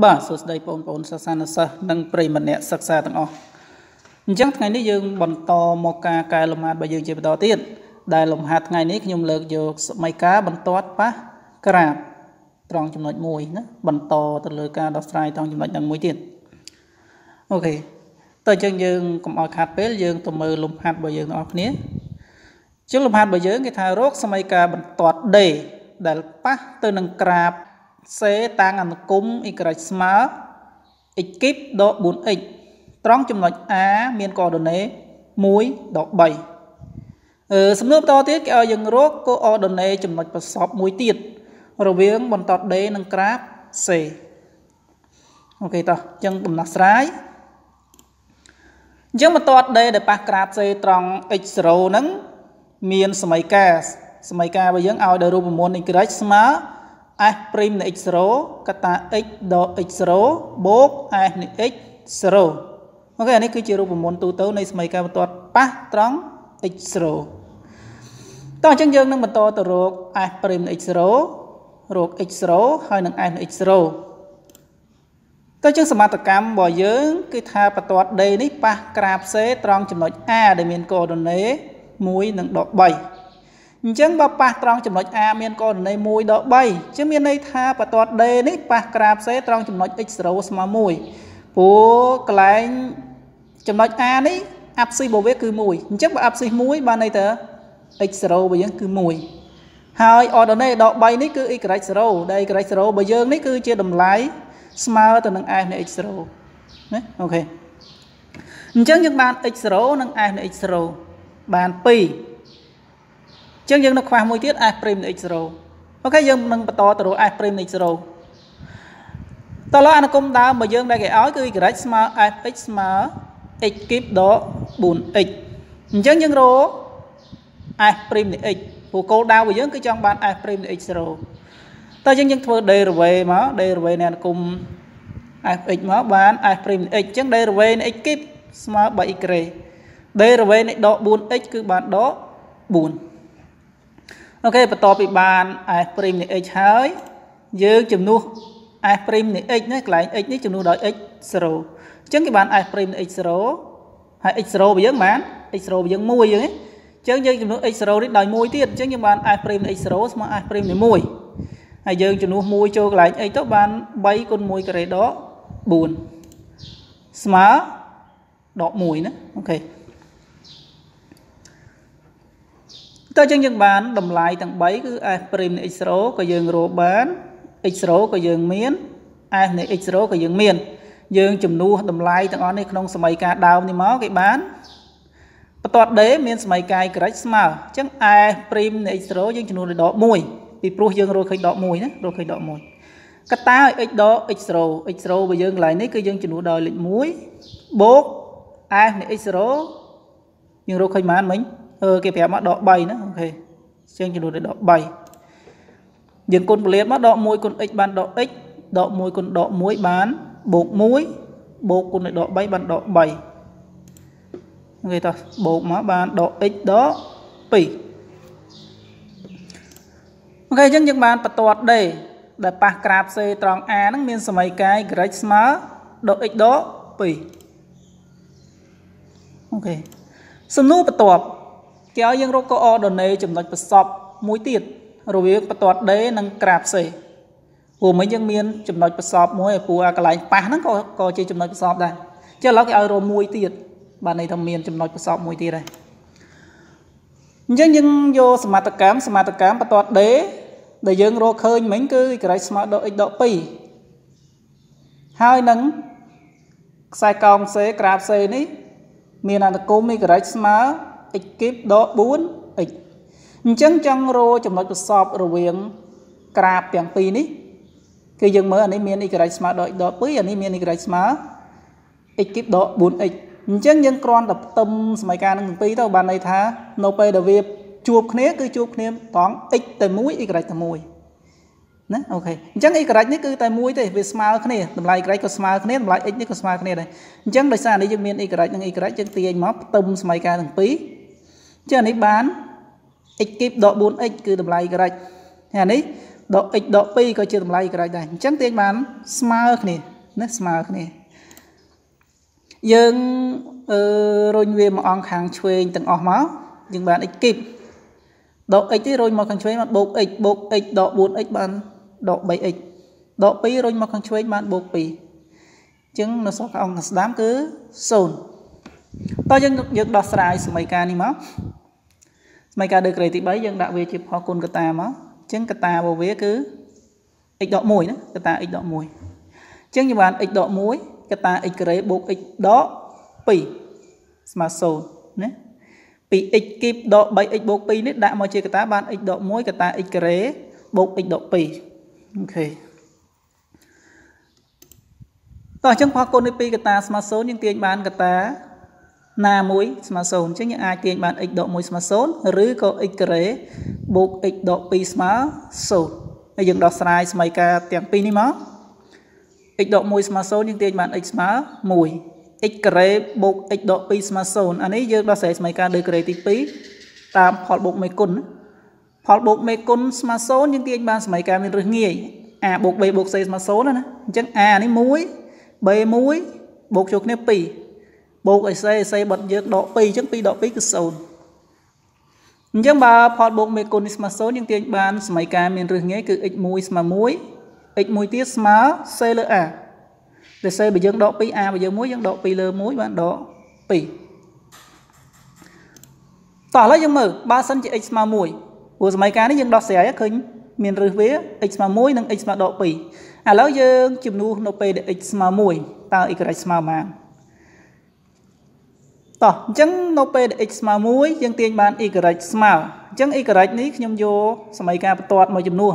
បាទសួស្តីបងប្អូនសិស្សានុសិស្សនិងប្រិយមិត្តអ្នកសិក្សាទាំងអស់អញ្ចឹងថ្ងៃនេះយើងបន្តមកការកែលម្អរបស់យើងជាបន្តទៀតដែលលំហាត់ថ្ងៃនេះខ្ញុំលើកយកសម័យកាលបន្ទាត់ប៉ះក្រាបត្រង់ចំណុចមួយណាបន្តទៅលើការដោះស្រាយត្រង់ចំណុចនឹងមួយទៀតអូខេតើអញ្ចឹងយើងកុំឲ្យខាត់ពេលយើងទៅមើលលំហាត់របស់យើងទាំងអស់គ្នាជាលំហាត់របស់យើងគេថារោគសម័យកាលបន្ទាត់ D ដែលប៉ះទៅនឹងក្រាប C តាំងអនុគម y ស្មើ x គីបដក 4x ត្រង់ចំណុច A មានកូដឺណេ1ដក3អឺសំណួរបន្តទៀតគេឲ្យយើងរកកូអឌឺណេចំណុចប្រសពមួយទៀតរវាងបន្ត D និងក្រាប C អូខេតោះអញ្ចឹងដំណោះស្រាយអញ្ចឹងបន្ត D ដែលប៉ះក្រាប C ត្រង់ x0 ហ្នឹងមានសម័យកាលសម័យកាលរបស់យើងឲ្យដល់រូបមន្ត y ស្មើ s' នៃ x0 កតា x ដក x0 បូក s នៃ x0 អូខេអានេះគឺជារូបមន្តទូទៅនៃសមីការបន្ទាត់ប៉ះត្រង់ x0 តោះអញ្ចឹងយើងនឹងបន្តទៅរក s' នៃ x0 រក x0 ហើយនឹង s នៃ x0 តើជាងសមត្ថកម្មរបស់យើងគឺថាបន្ទាត់ D នេះប៉ះក្រាប C ត្រង់ចំណុច A ដែលមានកូដឺណេ1និងដក3 អញ្ចឹងបើប៉ះត្រង់ចំណុច A មានកូដនី1ដល់3អញ្ចឹងមានន័យថាបន្ទាត់ D នេះប៉ះក្រាប C ត្រង់ចំណុច x0 ស្មើ1ព្រោះកន្លែងចំណុច A នេះអាប់ស៊ីរបស់វាគឺ1អញ្ចឹងបើអាប់ស៊ី1បានន័យថា x0 របស់យើងគឺ1ហើយ ordinate ដក3នេះគឺ y0 ដែល y0 របស់យើងនេះគឺជាតម្លៃស្មើទៅនឹង s នៃ x0 ណាអូខេអញ្ចឹងយើងបាន x0 និង s នៃ x0 បាន2 ចឹងយើងនៅខ្វះមួយទៀត s' នៃ x0 អូខេយើងនឹងបន្តទៅរក s' នៃ x0 តើឡើយអនុគមដើមរបស់យើងដែលគេឲ្យគឺ y ស្មើ fx ស្មើ x គីបដក 4x អញ្ចឹងយើងរក s' នៃ x ព្រោះគោលដៅរបស់យើងគឺចង់បាន s' នៃ x0 តើយើងយើងធ្វើ derivative មក derivative នៃអនុគម fx មកបាន s' នៃ x អញ្ចឹង derivative នៃ x គីបស្មើ 3y derivative នៃដក 4x គឺបានដក4 អូខេបន្ទាប់ពីបាន f' នៃ x ហើយយើងជំនួស f' នៃ x នេះកន្លែង x នេះជំនួសដោយ x0 អញ្ចឹងគេបាន f' នៃ x0 ហើយ x0 របស់យើងបាន x0 របស់យើង1យើងអញ្ចឹងយើងជំនួស x0 នេះដោយ1ទៀតអញ្ចឹងយើងបាន f' នៃ x0 ស្មើ f' នៃ1ហើយយើងជំនួស1ចូលកន្លែង x ទៅបាន3គុណ1ការ៉េដក4ស្មើដក1ណាអូខេ តើចឹងយើងបានតម្លៃទាំង3គឺ f' នៃ x0 ក៏យើងរកបាន x0 ក៏យើងមាន f នៃ x0 ក៏យើងមាន យើងជំនួសតម្លៃទាំងអស់នេះក្នុងសម័យកាលដើមនេះមកគេបានបន្ទាត់ D មានសម័យកាយក្រិចស្មើអញ្ចឹង f' នៃ x0 យើងជំនួសដោយដក1ពីព្រោះយើងរកឃើញដក1ណារកឃើញដក1កតាឲ្យ x ដក x0 x0 របស់យើងកន្លែងនេះគឺយើងជំនួសដោយលេខ1បូក f នៃ x0 យើងរកឃើញបានមិញ អឺគេប្រាប់មកដក3ណាអូខេជាងចំនួនដក3យើងគុណពលាតមកដក1គុណ x បានដក x ដក1គុណដក1បានបូក1បូកគុណដក3បានដក3 OK តោះបូកមកបានដក x ដក2 OK អញ្ចឹងយើងបានបន្ទាត់ D ដែលប៉ះក្រាប C ត្រង់ A ហ្នឹងមានសម័យកាយ grade ស្មើដក x ដក2 OK សំណួរបន្ទាប់ គេឲ្យយើងរកកូអរដោនេចំណុចប្រសពមួយទៀតរវាងបន្ទាត់ D និងក្រាប C ព្រោះមិញយើងមានចំណុចប្រសពមួយឲ្យព្រោះអាកន្លែងប៉ះហ្នឹងក៏ក៏ជាចំណុចប្រសពដែរចុះឥឡូវគេឲ្យរកមួយទៀតបានន័យថាមានចំណុចប្រសពមួយទៀតហើយអញ្ចឹងយើងយកសមត្ថកម្មសមត្ថកម្មបន្ទាត់ D ដែលយើងរកឃើញមិញគឺក្រៃស្មើដក x ដក2ហើយនឹងខ្សែកោង C ក្រាប C នេះមានអនុគមនេះក្រៃស្មើ x គីបដក 4x អញ្ចឹងចង់រកចំណុចប្រសពរវាង ក្រាបទាំងពីរនេះគឺយើងមើលអានេះមាន y ស្មើដល់ x ដក2អានេះមាន y ស្មើ x គីបដក 4x អញ្ចឹងយើងគ្រាន់តែផ្ទឹមសមីការនឹងទាំងពីរទៅបានន័យថានៅពេលដែលវាជួបគ្នាគឺជួបគ្នាត្រង់ x តែ1 y តែ1ណាអូខេអញ្ចឹង y នេះគឺតែមួយទេវាស្មើគ្នាតម្លៃ y ក៏ស្មើគ្នាតម្លៃ x នេះក៏ស្មើគ្នាដែរអញ្ចឹងដោយសារនេះយើងមាន y និង y យើងទាញមកផ្ទឹមសមីការទាំងពីរ ចឹងនេះបាន x គីបដក 4x គឺតម្លៃ y ហើយនេះដក x ដក2ក៏ជាតម្លៃ y ដែរអញ្ចឹងទាញបានស្មើគ្នាណាស្មើគ្នាយើងអឺរុញវាមួយអង្គខាងឆ្វេងទាំងអស់មកយើងបាន x គីបដក x ទេរុញមកខាងឆ្វេងបានបូក x បូក x ដក 4x បានដក 3x ដក2រុញមកខាងឆ្វេងបានបូក2អញ្ចឹងនៅសល់អង្គខាងស្ដាំគឺ0តោះយើងយើងដោះស្រាយសមីការនេះមក សមីការដឺក្រេទី3យើងដាក់វាជាផលគុណកតាមកអញ្ចឹងកតារបស់វាគឺ x ដក1ណាកតា x ដក1អញ្ចឹងយើងបាន x ដក1កតា x ការ៉េបូក x ដក2ស្មើ0ណាពី x គីបដក 3x បូក2នេះដាក់មកជាកតាបាន x ដក1កតា x ការ៉េបូក x ដក2អូខេតោះអញ្ចឹងផលគុណនៃ2កតាស្មើ0យើងទាញបានកតា ណាមួយស្មើ0អញ្ចឹងយើងអាចទាញបាន x ដក1ស្មើ0ឬក៏ x ការ៉េបូក x ដក2ស្មើ0ហើយយើងដោះស្រាយស្មីការទាំងពីរនេះមក x ដក1ស្មើ0យើងទាញបាន x ស្មើ1 x ការ៉េបូក x ដក2ស្មើ0អានេះយើងដោះស្រាយស្មីការលើការ៉េទី2តាមផលបូកមេគុណផលបូកមេគុណស្មើ0យើងទាញបានស្មីការមានរឹសងាយ a បូក b បូក c ស្មើ0ណាអញ្ចឹង a នេះ1 b 1បូកចូលគ្នា2 បូកអី c c បត់យើងដក2អញ្ចឹង2ដក2គឺ0អញ្ចឹងបើផលបូកមេគុណនេះស្មើ0យើងទាញបានសមីការមានរឹសងាយគឺ x1 ស្មើ1 x1 ទៀតស្មើ c លើ a ដែលសេបើយើងដក 2a បើយើង1យើងដក2លើ1បានដក2តោះឥឡូវយើងមើលបើសិនជា x ស្មើ1ព្រោះសម័យកាលនេះយើងដោះស្រាយឃើញមានរឹសវា x ស្មើ1និង x ស្មើដក2ឥឡូវយើងជំនួសនៅពេលដែល x ស្មើ1តើ y ស្មើប៉ុន្មាន តោះអញ្ចឹងនៅពេលដែល x ស្មើ1យើងទាញបាន y ស្មើអញ្ចឹង y នេះខ្ញុំយកសម័យកាលបន្ទាត់មកជំនួស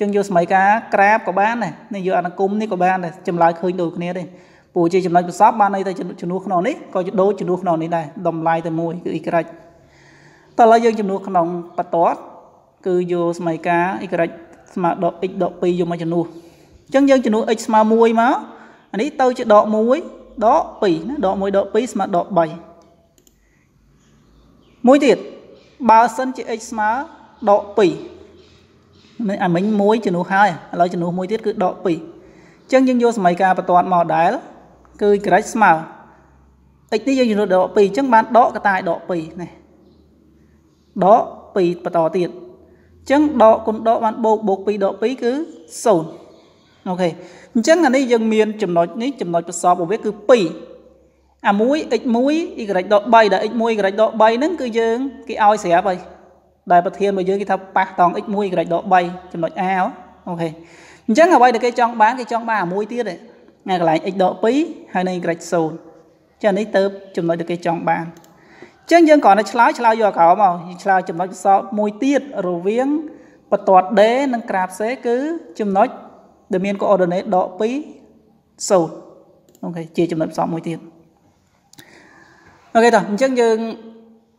ចឹងយកសម័យការក្រាបក៏បានដែរនេះយកអនុគមនេះក៏បានដែរចម្លើយឃើញដូចគ្នាទេព្រោះជាចំណុចប្រសពបានន័យថាជំនួសក្នុងនេះក៏ដូចជំនួសក្នុងនេះដែរតម្លៃតែមួយគឺអ៊ីក្រិចតើឥឡូវយើងជំនួសក្នុងបតតគឺយកសម័យការអ៊ីក្រិចស្មើដក x ដក2យកមកជំនួសអញ្ចឹងយើងជំនួស x ស្មើ1មកអានេះទៅជាដក1 ដក2ណាដក1ដក2ស្មើដក3មួយទៀតបើសិនជា x ស្មើដក2អាមិញមួយជំនួសហើយឥឡូវជំនួសមួយទៀតគឺដក2អញ្ចឹងយើងយកសមីការបន្ទាត់មកដែលគឺក្រិចស្មើ x នេះយើងជំនួសដក2អញ្ចឹងបានដកកតាយដក2នេះដក2បន្តទៀតអញ្ចឹងដកគុណដកបានបូកបូក2ដក2គឺ0 អូខេអញ្ចឹងអានេះយើងមានចំណុចនេះចំណុចប្រសពរបស់វាគឺ2អា1 x1 y ដក3ដែល x1 y ដក3ហ្នឹងគឺយើងគេឲ្យស្រាប់ហើយដែលប្រធានរបស់យើងគេថាប៉ះតង់ x1 y ដក3ចំណុច a អូខេអញ្ចឹងអ្វីដែលគេចង់បានគេចង់បានអាមួយទៀតឯងកន្លែង x ដក2ហើយនៅ y 0ចឹងនេះទៅចំណុចដែលគេចង់បានអញ្ចឹងយើងគ្រាន់តែឆ្លើយឆ្លើយយកក្រោមមកឆ្លើយចំណុចសល់មួយទៀតរវាងបន្ទាត់ D និងក្រាប C គឺចំណុច ដែលមាន coordinate ដក2 0អូខេជាចំណុចផ្សំមួយទៀតអូខេតោះអញ្ចឹងយើង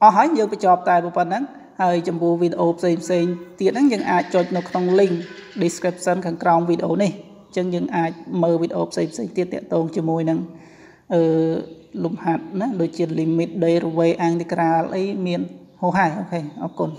អស់ហើយយើងបញ្ចប់តែប៉ុណ្្នឹងហើយចំពោះវីដេអូផ្សេងផ្សេងទៀតហ្នឹងយើងអាចចុចនៅក្នុង link description ខាងក្រោមវីដេអូនេះអញ្ចឹងយើងអាចមើលវីដេអូផ្សេងផ្សេងទៀតតាក់ទងជាមួយនឹងអឺលំហាត់ណាដូចជា limit day រវេ integral អីមានហោហាយអូខេអរគុណ